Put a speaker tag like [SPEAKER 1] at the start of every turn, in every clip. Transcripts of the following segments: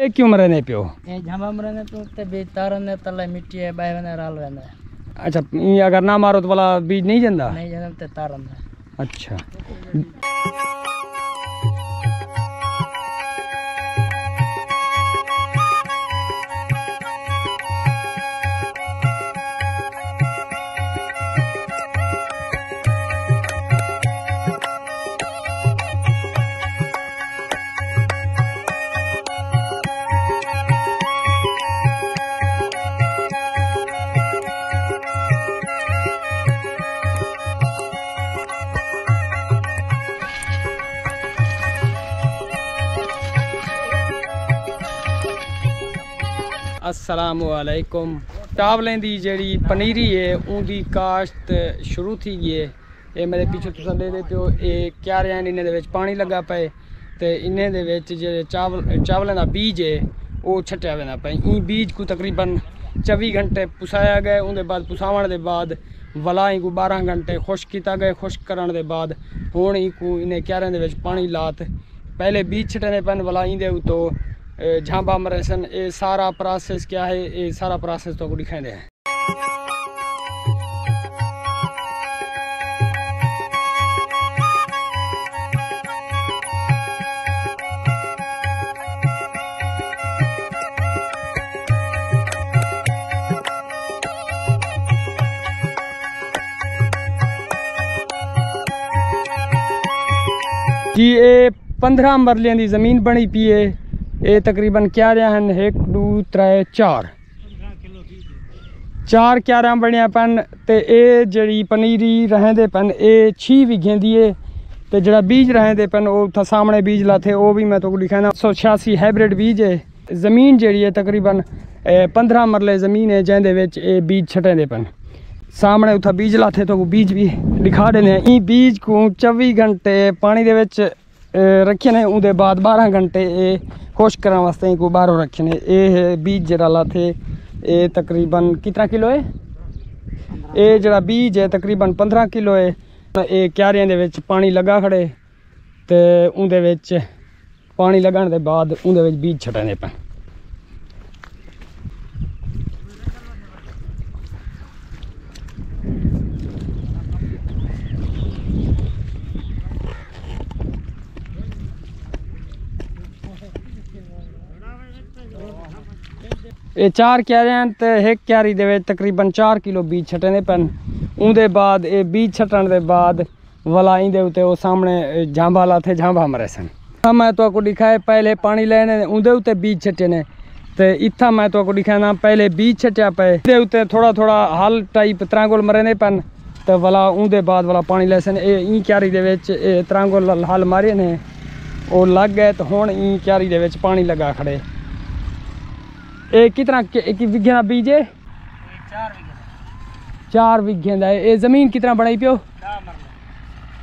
[SPEAKER 1] क्यों मरने पियो
[SPEAKER 2] ये झांबा मरने तो ते बे तारन ने तले मिट्टी है बाय वने राल वने
[SPEAKER 1] अच्छा ये अगर ना मारो तो वाला बीज नहीं जंदा
[SPEAKER 2] नहीं जनम ते तारन
[SPEAKER 1] अच्छा असलकुम टावलें की जेह्ड़ी पनीरी है उनकी काश्त शुरू थी ऐ एह् मेरे पिछले तुस लेदे पिओ एह् क्यारे हैन इन्हें दे पानी लग्गा पे तो इन्हें दे चावल चावलों का बीज है ओह् छट्टेआ वेंदा पे ई बीज को तकरीबन चौबी घंटे पुसाया गया उं'दे बाद पुसावण दे बाद वला को बारह घंटे खुश किया गया खुश करने दे बाद हूँ इनको इ'नें क्यारें दे बिच पानी लात पहले बीज छटने पैन वलाई दे तो झांबा मरेसन ये सारा प्रोसेस क्या है? ये सारा प्रोसेस तो दिखाई हैं। जी ये पंद्रह मरलियाँ की ज़मीन बनी पी है ਇਹ ਤਕਰੀਬਨ ਕਿਆਰਿਆਂ ਹਨ? 1 2 3 4 ਚਾਰ ਕਿਆਰਾਂ ਬਣਿਆ ਪਨ ਤੇ ਇਹ ਜਿਹੜੀ ਪਨੀਰੀ ਰਹਿੰਦੇ ਪਨ, ਇਹ 6 ਵਿਘੇ ਦੀ ਏ ਤੇ ਜਿਹੜਾ ਬੀਜ ਰਹਿੰਦੇ ਪਨ, ਉਹ ਉੱਥੇ ਸਾਹਮਣੇ ਬੀਜ ਲਾਥੇ ਉਹ ਵੀ ਮੈਂ ਤੁਹਾਨੂੰ ਲਿਖਾਣਾ 186 ਹਾਈਬ੍ਰਿਡ ਬੀਜ ਹੈ ਜ਼ਮੀਨ ਜਿਹੜੀ ਹੈ ਤਕਰੀਬਨ 15 ਮਰਲੇ ਜ਼ਮੀਨ ਹੈ ਜਿਹਦੇ ਵਿੱਚ ਇਹ ਬੀਜ ਛਟੇਂਦੇ ਪਨ। ਸਾਹਮਣੇ ਉੱਥੇ ਬੀਜ ਲਾਥੇ ਤਾਂ ਬੀਜ ਵੀ ਦਿਖਾ ਦੇਣੇ ਇਹ ਬੀਜ ਨੂੰ 24 ਘੰਟੇ ਪਾਣੀ ਦੇ ਵਿੱਚ ਰੱਖੇ ਨੇ ਉਹਦੇ ਬਾਅਦ 12 ਘੰਟੇ ਇਹ खुश करने वास्ते को बाहरों रखे ने ये है बीज जरा लाते ये तकरीबन कितना किलो है ये जरा बीज है तकरीबन 15 किलो है ये क्यारियां दे विच पानी लगा खड़े ते उंदे विच पानी लगाने के बाद उंदे विच बीज छटने पे ਇਹ ਚਾਰ ਕਿਆਰਿਆਂ ਤੇ ਇੱਕ ਕਿਆਰੀ ਦੇ ਵਿੱਚ ਤਕਰੀਬਨ 4 ਕਿਲੋ ਬੀਜ ਛਟਣੇ ਪੈਣ। ਉਹਦੇ ਬਾਅਦ ਇਹ ਬੀਜ ਛਟਣ ਦੇ ਬਾਅਦ ਵਲਾਈ ਦੇ ਉੱਤੇ ਉਹ ਸਾਹਮਣੇ ਜਾਂਭਾ ਲਾਥੇ ਜਾਂਬਾ ਮਰੇ ਸਨ। ਮੈਂ ਤੁਹਾਨੂੰ ਦਿਖਾਏ ਪਹਿਲੇ ਪਾਣੀ ਲੈਣੇ ਉਹਦੇ ਉੱਤੇ ਬੀਜ ਛਟੇ ਨੇ। ਤੇ ਇੱਥਾ ਮੈਂ ਤੁਹਾਨੂੰ ਦਿਖਾਣਾ ਪਹਿਲੇ ਬੀਜ ਛਟਿਆ ਪਏ। ਇਹਦੇ ਉੱਤੇ ਥੋੜਾ ਥੋੜਾ ਹਲ ਟਾਈਪ ਤਰਾਂਗੋਲ ਮਰੇ ਨੇ ਪੈਣ। ਤੇ ਵਲਾ ਉਹਦੇ ਬਾਅਦ ਵਲਾ ਪਾਣੀ ਲੈ ਸਨ। ਇਹ ਇਹ ਕਿਆਰੀ ਦੇ ਵਿੱਚ ਇਹ ਤਰਾਂਗੋਲ ਹਲ ਮਾਰੇ ਨੇ। ਉਹ ਲੱਗ ਗਏ ਤੇ ਹੁਣ ਇਹ ਕਿਆਰੀ ਦੇ ਵਿੱਚ ਪਾਣੀ ਲਗਾ ਖੜੇ। ये कितना विघे बीज है चार बीघे का ये ज़मीन कितना बनाई पियो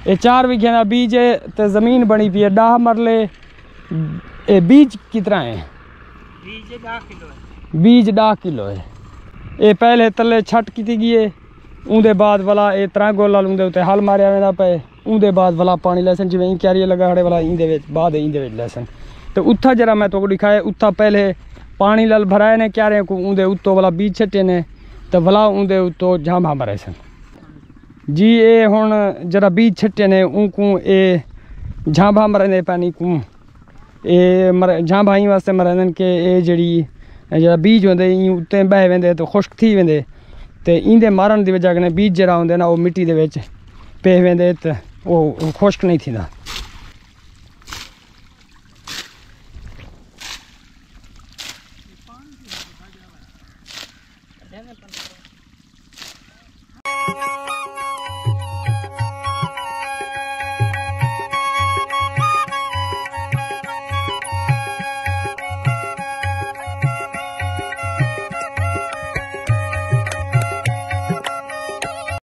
[SPEAKER 1] ये चार बीघे का बीज है तो ज़मीन बनी पी है डाह मरले ये बीज कितना है
[SPEAKER 2] बीज डाह किलो है
[SPEAKER 1] ये पहले तले छट की गई उनके बाद वाला ये तरह गोला उनके उत्ते हल मारिया वेंदा पे उनके बाद वाला पानी लैसन जिमें क्यारिया लगा खड़े वाला इंदे बाद लैसन तो उत्था जरा मैं तो दिखाया उत्था पहले पानी लल भराए ने क्या रहे ऊँधे उत्तो वाला बीज छटे ने तो भला ऊँधे उत्तो झामा भरे सन जी ए हूँ जरा बीज छटे ने ऊँकू ए मरे मरने पानी को। ए मर, झांभा ही वास्ते मरन के ए जड़ी जरा बीज होंदे उत्ते बह वेंदे तो खुश्क थी वेंदे। ते इंदे मारन की वजह कन्नै बीज जरा होंदे ना ओह् मिट्टी के बेच पे वेंदे, ते ओह् खुश्क नेईं थींदा।